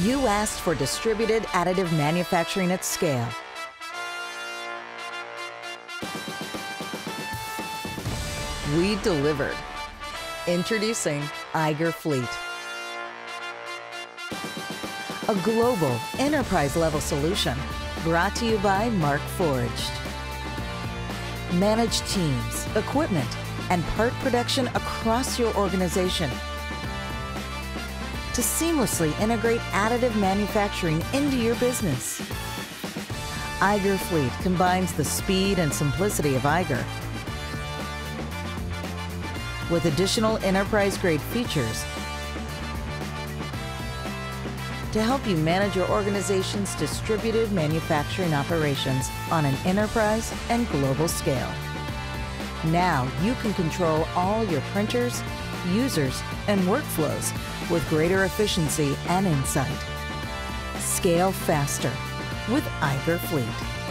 You asked for distributed additive manufacturing at scale. We delivered. Introducing Eiger Fleet. A global, enterprise level solution brought to you by Mark Forged. Manage teams, equipment, and part production across your organization to seamlessly integrate additive manufacturing into your business. Eiger Fleet combines the speed and simplicity of Eiger with additional enterprise-grade features to help you manage your organization's distributed manufacturing operations on an enterprise and global scale. Now you can control all your printers, users, and workflows with greater efficiency and insight. Scale faster with Eiger Fleet.